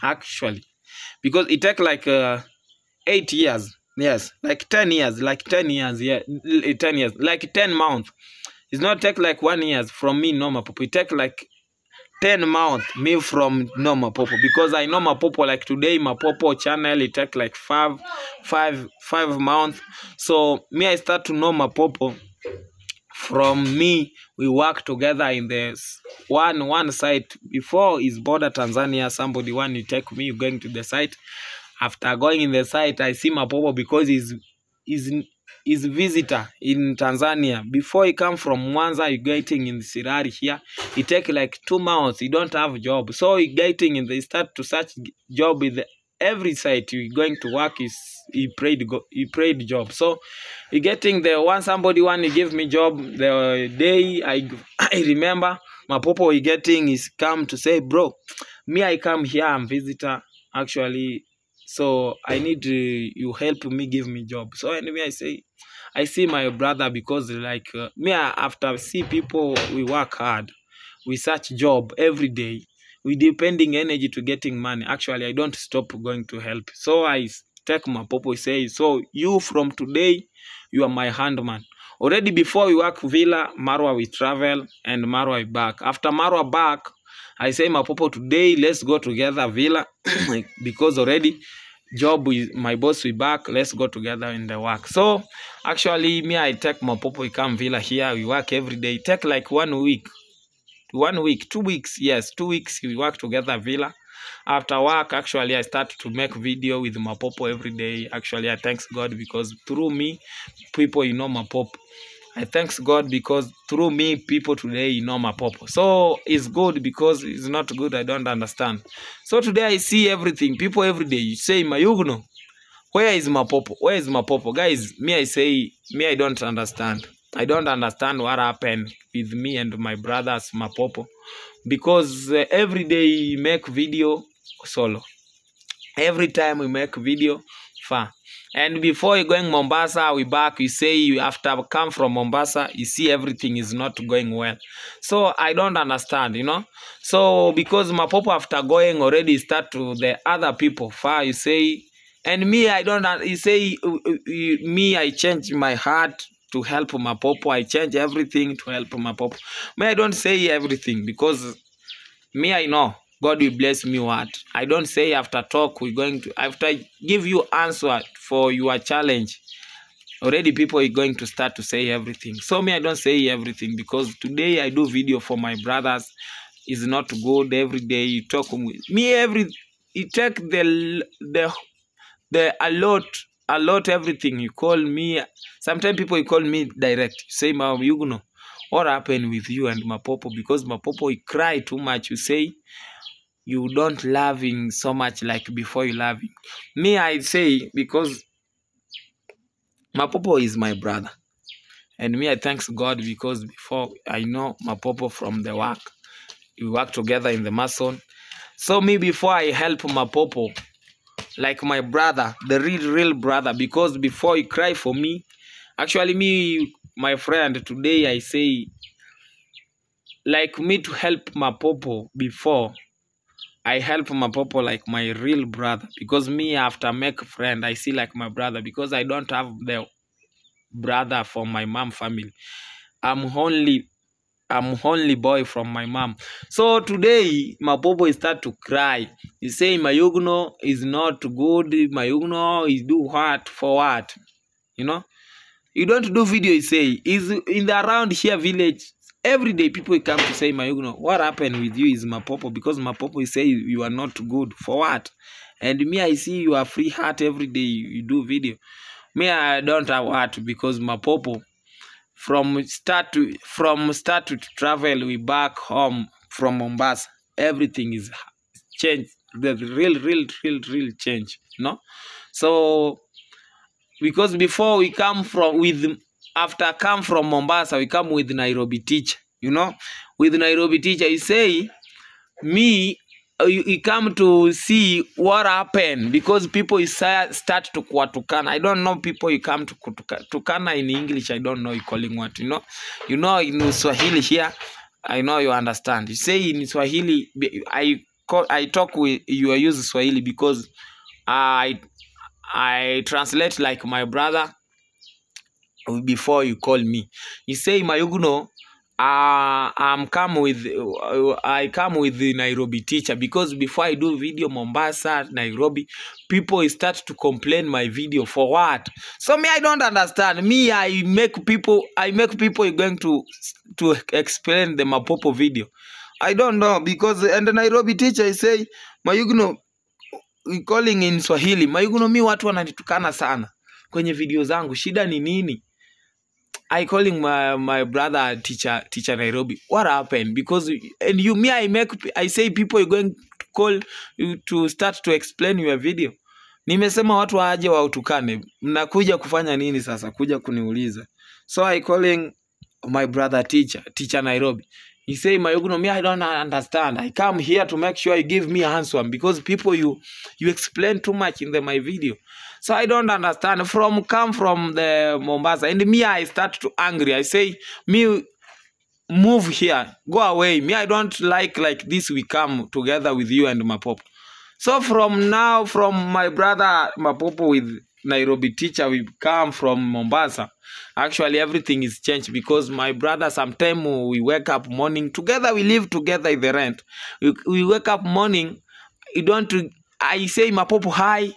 actually. Because it take like uh, eight years yes like 10 years like 10 years yeah eh, 10 years like 10 months. It's not take like one years from me normal mapopo it take like 10 months me from normal mapopo because i know mapopo like today mapopo channel it take like five five five months. So me i start to know mapopo from me. We work together in the one one site. Before is border tanzania somebody one you take me you going to the site after going in the site i see mapopo because he's he's is visitor in tanzania before he come from mwanza he getting in the sirari here he take like two months he don't have a job. So he getting in the start to search job with every site he going to work is he prayed go he prayed job. So he getting the one somebody one he give me job the day i i remember mapopo he getting is come to say bro me i come here i'm visitor actually so i need uh, you help me give me job. So anyway i say i see my brother because like uh, me after see people we work hard we search job every day we depending energy to getting money. Actually i don't stop going to help. So i take my popo say so you from today you are my handman. Already before we work villa marwa we travel and marwa back. After marwa back i say Mapopo today let's go together villa because already job with my boss we back let's go together in the work. So actually me i take mapopo we come villa here we work every day. Take like one week one week two weeks yes two weeks we work together villa. After work actually i start to make video with mapopo every day. Actually i thanks god because through me people you know mapopo i thanks god because through me people today know my purpose. so it's good because it's not good i don't understand so today i see everything people every day you say mayugno where is my purpose? where is my purpose? guys me i say me i don't understand i don't understand what happened with me and my brothers mapopo because uh, every day we make video solo every time we make video far and before you going mombasa we back you say you after come from mombasa you see everything is not going well. So i don't understand you know? So because my mapopo after going already start to the other people far you say and me i don't you say uh, uh, uh, me i change my heart to help my mapopo i change everything to help my mapopo me i don't say everything because me i know god will bless me what? I don't say after talk we're going to after give you answer for your challenge already people are going to start to say everything. So me i don't say everything because today i do video for my brothers. Is not good. Every day you talk with me every you take the the the a lot a lot everything. You call me sometimes people you call me direct. You say mom you know what happened with you and mapopo? Because mapopo you cry too much you say you don't loving so much like before you loving. Me i say because mapopo is my brother. And me i thanks god because before i know mapopo from the work. We work together in the mason. So me before i help mapopo like my brother the real real brother because before he cry for me actually me my friend today i say like me to help mapopo before i help mapopo like my real brother. Because me after make friend. I see like my brother. Because i don't have the brother from my mom family. I'm only i'm only boy from my mom. So today my mapopo start to cry. He say mayuguno is not good. Mayuguno is do what for what? You know? You don't do video you say. Is in the around here village every day people come to say mayuguno what happened with you is mapopo because mapopo say you, are not good. For what? And me i see you are free heart every day you, do video. Me i don't have what because mapopo from start to from start to travel we back home from mombasa. Everything is changed the real real real real change no? So because before we come from with after come from mombasa we come with nairobi teacher you know? With nairobi teacher you say me uh, you, come to see what happened because people is start to kuwatukana. I don't know people you come to kutukana. tukana in english i don't know you calling what you know? You know in swahili here i know you understand. You say in swahili i call, i talk with you use swahili because i i translate like my brother before you call me you say Mayuguno, uh, I'm come with uh, I come with the Nairobi teacher because before I do video Mombasa, Nairobi, people start to complain my video for what? So me I don't understand. Me I make people I make people going to to explain the Mapopo video. I don't know because and the Nairobi teacher I say Mayuguno calling in Swahili. Mayuguno mi watu wananitukana sana kwenye video zangu. Shida ni nini? I calling my my brother teacher teacher Nairobi. What happened? Because and you me I make I say people you going to call you to start to explain your video. Nimesema watu waje wautukane. Mnakuja kufanya nini sasa? Kuja kuniuliza. So I calling my brother teacher teacher Nairobi. He say Mayugno, me I don't understand. I come here to make sure you give me answer because people you you explain too much in the my video. So I don't understand. From come from the Mombasa and me I start to angry. I say me move here, go away. Me I don't like like this. We come together with you and Mapopo. So from now, from my brother my Mapopo with Nairobi teacher, we come from Mombasa. Actually, everything is changed because my brother, sometime we wake up morning together, we live together in the rent. We, we wake up morning, you don't, I say my Mapopo hi,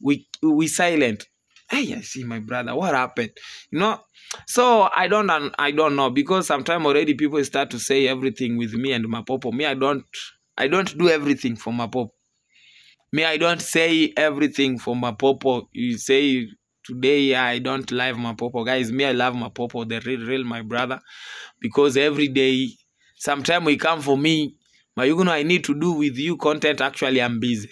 we we silent. Hey i see my brother. What happened? You know so i don't i don't know because sometimes already people start to say everything with me and mapopo. Me i don't i don't do everything for mapopo. Me i don't say everything for mapopo. You say today i don't love mapopo. Guys me i love mapopo the real real my brother because every day sometime we come for me mayuguno i need to do with you content. Actually i'm busy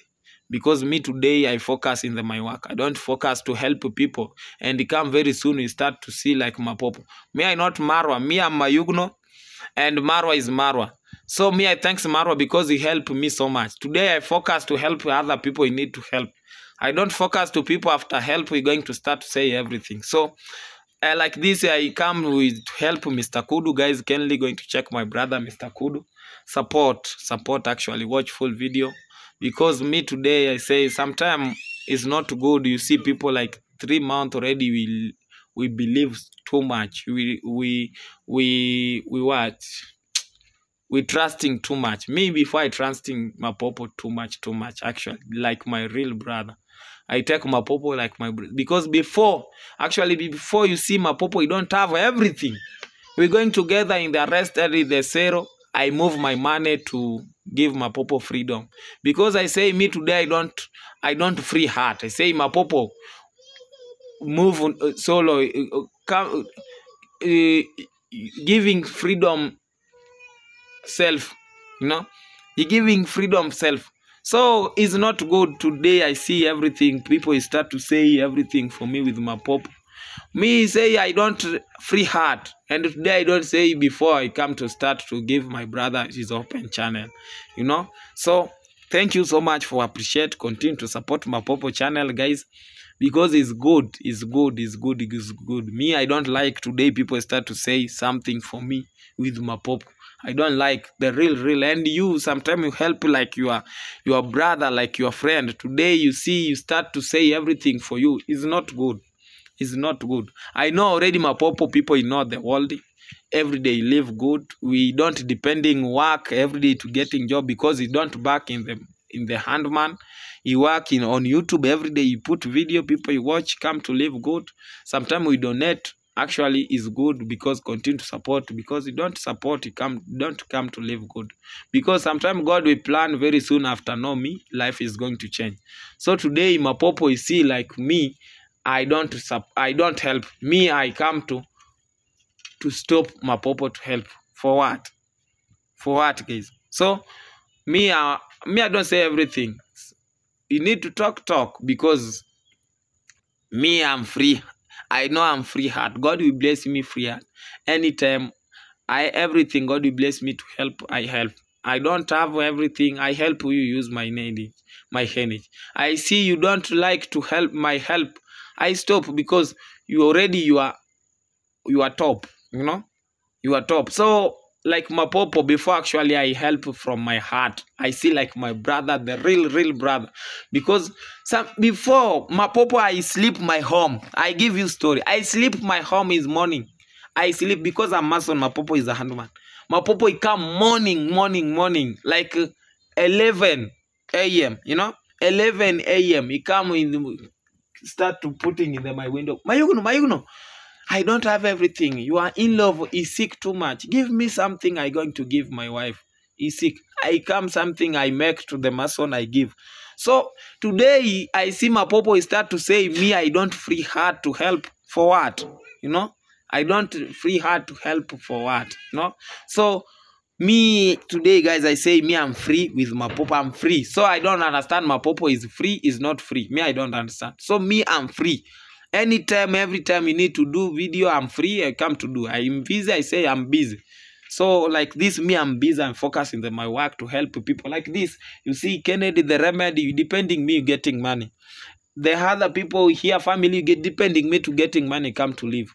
because me today i focus in the my work. I don't focus to help people. And come very soon we start to see like mapopo. Me i not marwa. Me i'm mayuguno. And marwa is marwa. So me i thanks marwa because he helped me so much. Today i focus to help other people who need to help. I don't focus to people after help we're going to start to say everything. So uh, like this i come with help mr kudu. Guys kindly going to check my brother mr kudu. Support support actually. Watch full video because me today i say sometimes it's not good. You see people like three months already we we believe too much. We we we we what? We trusting too much. Me before i trusting mapopo too much too much actually like my real brother. I take my mapopo like my because before actually before you see my mapopo you don't have everything. We're going together in the arrest uh, early the zero. I move my money to give mapopo freedom. Because i say me today i don't i don't free heart. I say mapopo move uh, solo uh, uh, come, uh, giving freedom self you know? He giving freedom self. So it's not good. Today i see everything. People start to say everything for me with my pop me say i don't free heart. And today i don't say before i come to start to give my brother his open channel you know? So thank you so much for appreciate continue to support my popo channel guys. Because it's good it's good it's good it's good. Me i don't like today people start to say something for me with my pop i don't like the real real. And you sometimes you help like your your brother like your friend. Today you see you start to say everything for you. It's not good it's not good. I know already my popo people in the world every day live good. We don't depending work every day to getting job because you don't back in the in the handman you work in on youtube every day. You put video people you watch come to live good. Sometimes we donate actually is good because continue to support. Because you don't support you come don't come to live good. Because sometimes god will plan very soon after know me life is going to change. So today mapopo you see like me i don't sup- i don't help. Me i come to to stop mapopo to help. For what? For what guys? So me uh, me i don't say everything. You need to talk talk because me i'm free. I know i'm free heart. God will bless me free heart. Anytime i everything god will bless me to help i help. I don't have everything. I help you use my name my energy. I see you don't like to help my help i stop because you already you are you are top you know? You are top. So like mapopo before actually i help from my heart i see like my brother the real real brother. Because some before mapopo i sleep my home. I give you story. I sleep my home is morning. I sleep because i'm mason mapopo is a handman mapopo he come morning morning morning like uh, 11 a.m you know? 11 a.m he come in the start to putting in the, my window mayuguno mayuguno I don't have everything. You are in love. Is sick too much. Give me something. I going to give my wife. Is sick. I come something I make to the mason. I give. So today I see my popo start to say me. I don't free heart to help for what? You know. I don't free heart to help for what? You know. So me today guys i say me i'm free with my popo i'm free. So i don't understand my popo is free is not free. Me i don't understand. So me i'm free. Anytime every time you need to do video i'm free. I come to do. I'm busy. I say i'm busy. So like this me i'm busy. I'm focusing on my work to help people. Like this you see kennedy the remedy depending me getting money. The other people here family get depending me to getting money come to live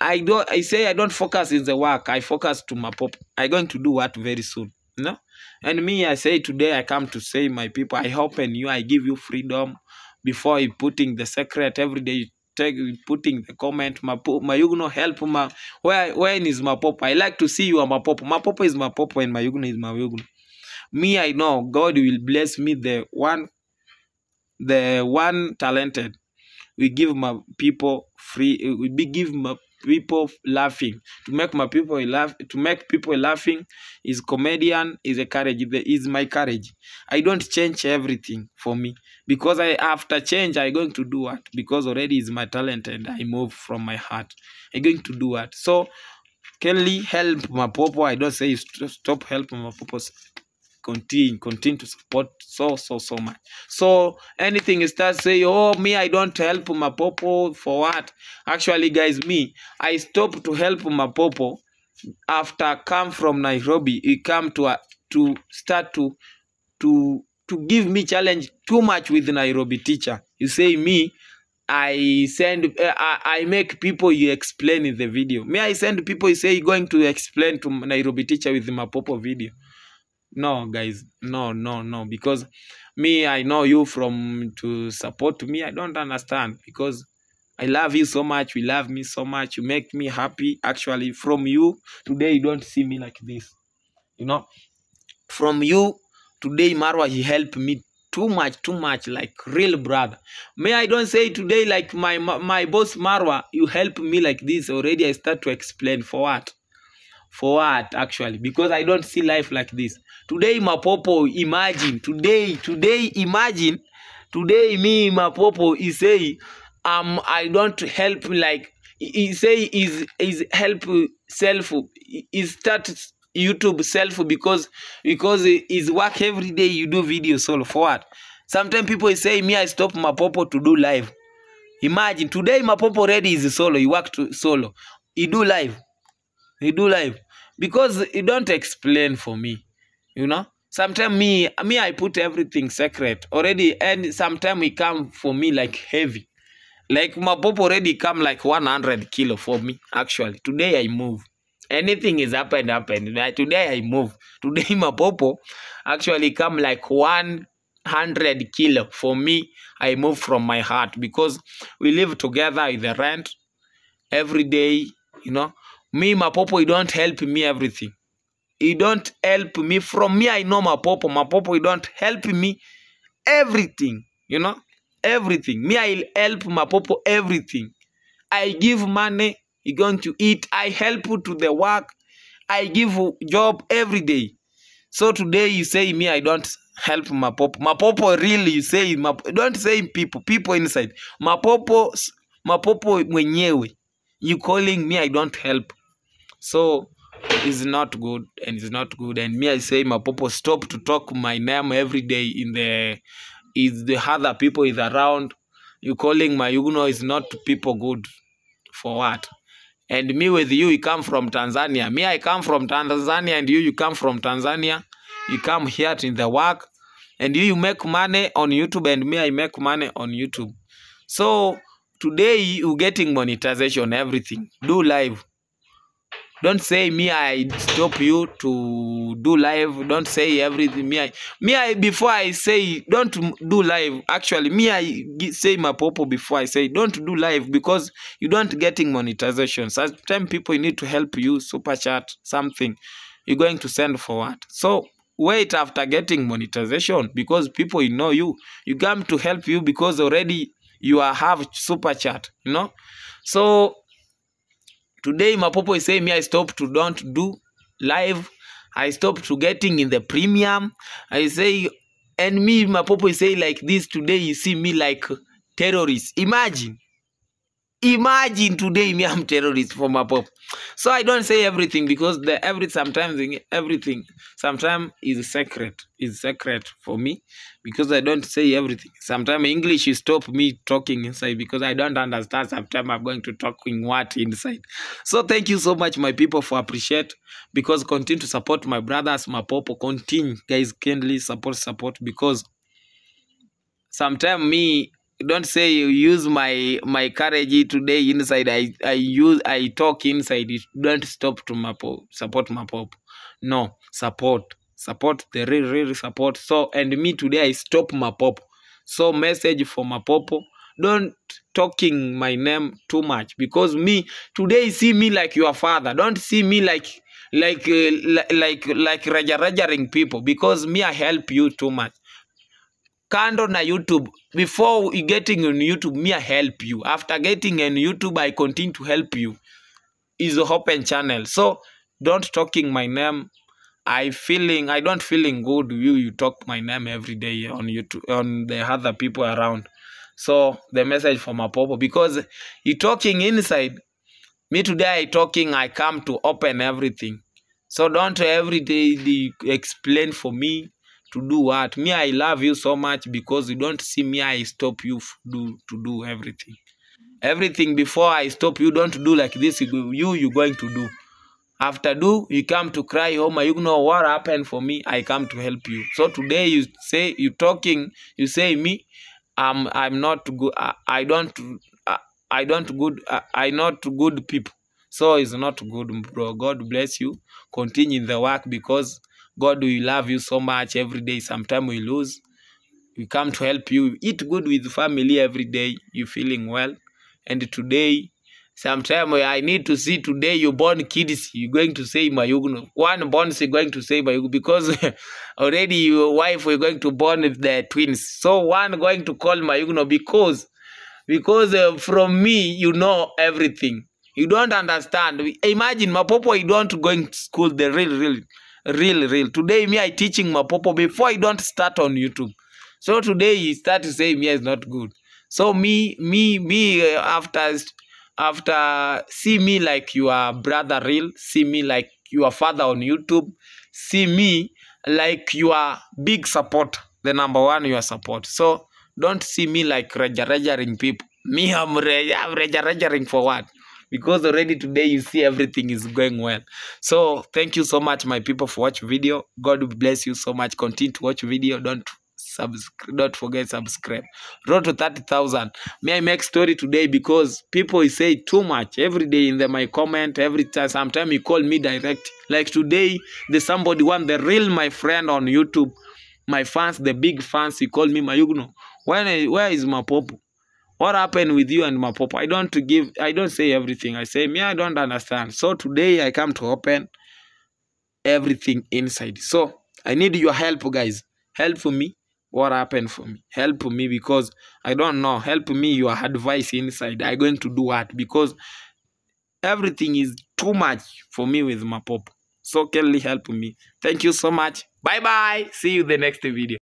i don't i say i don't focus in the work i focus to my pop i going to do what very soon you know? And me i say today i come to say my people i open you i give you freedom before you putting the secret every day you take putting the comment my mayuguno help ma where when is my pop? I like to see you are my pop my pop is my pop and my mayuguno is my mayuguno me i know god will bless me the one the one talented we give my people free we give my people laughing. To make my people laugh to make people laughing is comedian is a courage is my courage. I don't change everything for me. Because i after change i going to do what? Because already is my talent and i move from my heart. I going to do what? So Kelly help my popo? I don't say st- stop help my popo continue continue to support so so so much. So anything you start say oh me i don't help my popo for what? Actually guys me i stop to help my popo after come from nairobi. He come to a, to start to to to give me challenge too much with nairobi teacher. You say me i send uh, I, I make people you explain in the video. Me i send people you say you going to explain to nairobi teacher with my popo video no guys no no no because me i know you from to support me i don't understand because i love you so much you love me so much you make me happy actually from you today you don't see me like this you know? From you today marwa he helped me too much too much like real brother. May i don't say today like my my, boss marwa you help me like this already i start to explain for what? For what actually? Because i don't see life like this today mapopo imagine. Today today imagine. Today me mapopo he say um i don't help like he say is is help self he- start youtube self because because his work every day you do video solo for what? Sometimes people say me i stop mapopo to do live. Imagine today mapopo already is solo he work to solo. He do live. He do live. Because he don't explain for me you know? Sometimes me me i put everything secret. Already and sometimes he come for me like heavy. Like my pop already come like 100 kilo for me actually. Today i move. Anything is happened happened Like, today i move. Today my popo actually come like 100 kilo for me. I move from my heart because we live together with the rent every day you know? Me my popo he don't help me everything he don't help me from me. I know my popo my popo he don't help me everything you know? Everything. Me i help my popo everything. I give money. He going to eat. I help to the work. I give job every day. So today you say me i don't help my popo my popo really you say my, don't say people people inside. My popo my popo mwenyewe you calling me i don't help. So it's not good and is not good. And me i say my popo stop to talk my name every day in the is the other people is around. You calling my yuguno is not people good for what? And me with you you come from tanzania. Me i come from tanzania and you you come from tanzania. You come here in the work and you you make money on youtube and me i make money on youtube. So today you getting monetization everything. Do live don't say me i stop you to do live. Don't say everything. Me i me i before i say don't do live. Actually me i say my popo before i say don't do live because you don't getting monetization. Sometimes people need to help you super chat something. You're going to send for what? So wait after getting monetization because people you know you. You come to help you because already you are have super chat you know? So today my popo is saying me i stop to don't do live. I stop to getting in the premium. I say and me my popo is saying like this today you see me like terrorist. Imagine imagine today me i'm terrorist for my pop. So i don't say everything because the every sometimes in- everything sometimes is secret is secret for me because i don't say everything. Sometimes english stop me talking inside because i don't understand sometimes i'm going to talking what inside. So thank you so much my people for appreciate because continue to support my brothers my popo continue guys kindly support support because sometimes me don't say you use my my courage today inside. I i use i talk inside. It don't stop to my pop support my pop no support support the real real support. So and me today i stop my pop so message for my popo don't talking my name too much because me today see me like your father. Don't see me like like uh, like like like raja rajaring people because me i help you too much kando na youtube before getting on youtube me i help you. After getting on youtube i continue to help you. Is a open channel. So don't talking my name. I feeling i don't feeling good you. You talk my name every day on youtube on the other people around. So the message from apopo because you talking inside. Me today i talking i come to open everything. So don't every day explain for me to do what? Me i love you so much because you don't see me i stop you do to do everything. Everything before i stop you don't do like this you you going to do. After do you come to cry oh my you know what happened for me i come to help you. So today you say you talking you say me i'm i'm not good i, I don't I, I don't good I, i not good people. So it's not good bro. God bless you. Continue the work because god will love you so much every day. Sometime we lose. We come to help you. Eat good with family every day. You feeling well. And today sometime i need to see today you born kids. You going to say mayuguno one born is going to say mayuguno because already your wife we're going to born the twins. So one going to call mayuguno because because uh, from me you know everything. You don't understand. Imagine mapopo you don't going to school the real real real real. Today me i teaching mapopo before i don't start on youtube. So today you start to say me is not good. So me me me uh, after after see me like your brother real see me like your father on youtube see me like your big support the number one your support. So don't see me like rejaring people. Me i'm, re- I'm rejaring for what because already today you see everything is going well. So thank you so much my people for watch video. God bless you so much. Continue to watch video. Don't subscribe don't forget subscribe. Road to 30000 may i make story today? Because people say too much every day in the my comment every time sometimes you call me direct. Like today the somebody one the real my friend on youtube my fans the big fans he called me mayugno. When where is mapopo what happened with you and mapopo? I don't give i don't say everything. I say me i don't understand. So today i come to open everything inside. So i need your help guys. Help me. What happened for me? Help me because i don't know. Help me your advice inside. I going to do what? Because everything is too much for me with mapopo. So kindly help me. Thank you so much. Bye bye see you the next video